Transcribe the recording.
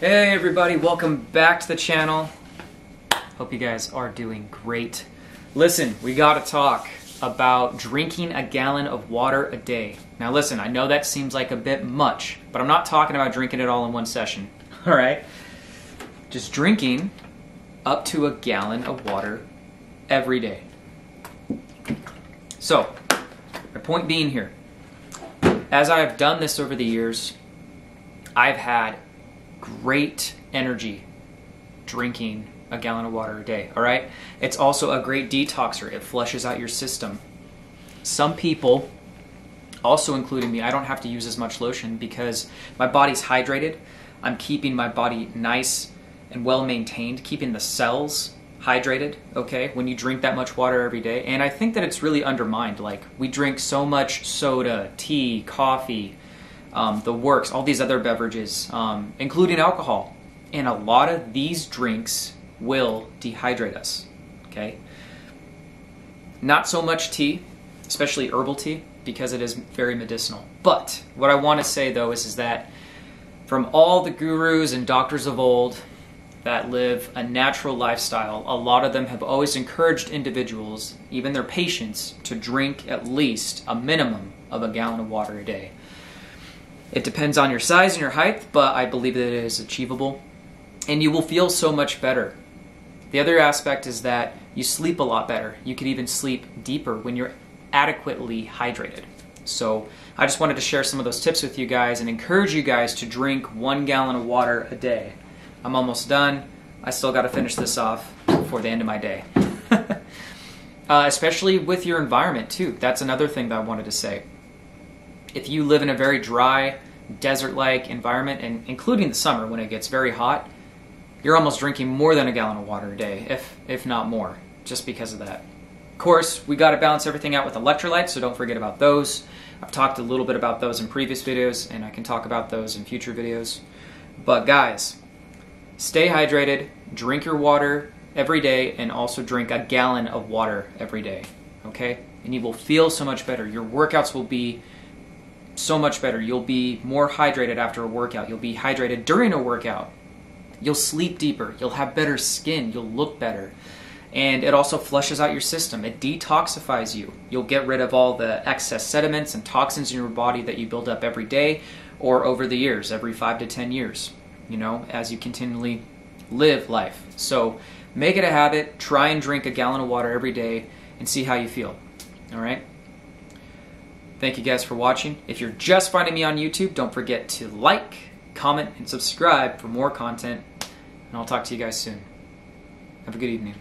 Hey everybody, welcome back to the channel. Hope you guys are doing great. Listen, we gotta talk about drinking a gallon of water a day. Now listen, I know that seems like a bit much, but I'm not talking about drinking it all in one session. Alright? Just drinking up to a gallon of water every day. So, my point being here, as I have done this over the years, I've had great energy drinking a gallon of water a day, all right? It's also a great detoxer. It flushes out your system. Some people, also including me, I don't have to use as much lotion because my body's hydrated. I'm keeping my body nice and well maintained, keeping the cells hydrated, okay, when you drink that much water every day. And I think that it's really undermined. Like, we drink so much soda, tea, coffee, um, the works, all these other beverages, um, including alcohol. And a lot of these drinks will dehydrate us, okay? Not so much tea, especially herbal tea, because it is very medicinal. But what I want to say though is, is that from all the gurus and doctors of old, that live a natural lifestyle, a lot of them have always encouraged individuals, even their patients, to drink at least a minimum of a gallon of water a day. It depends on your size and your height, but I believe that it is achievable. And you will feel so much better. The other aspect is that you sleep a lot better. You can even sleep deeper when you're adequately hydrated. So, I just wanted to share some of those tips with you guys and encourage you guys to drink one gallon of water a day. I'm almost done. I still got to finish this off before the end of my day. uh, especially with your environment, too. That's another thing that I wanted to say. If you live in a very dry, desert like environment, and including the summer when it gets very hot, you're almost drinking more than a gallon of water a day, if, if not more, just because of that. Of course, we got to balance everything out with electrolytes, so don't forget about those. I've talked a little bit about those in previous videos, and I can talk about those in future videos. But guys, Stay hydrated, drink your water every day, and also drink a gallon of water every day. Okay? And you will feel so much better. Your workouts will be so much better. You'll be more hydrated after a workout. You'll be hydrated during a workout. You'll sleep deeper. You'll have better skin. You'll look better. And it also flushes out your system. It detoxifies you. You'll get rid of all the excess sediments and toxins in your body that you build up every day or over the years, every five to ten years you know, as you continually live life. So make it a habit. Try and drink a gallon of water every day and see how you feel. All right? Thank you guys for watching. If you're just finding me on YouTube, don't forget to like, comment, and subscribe for more content. And I'll talk to you guys soon. Have a good evening.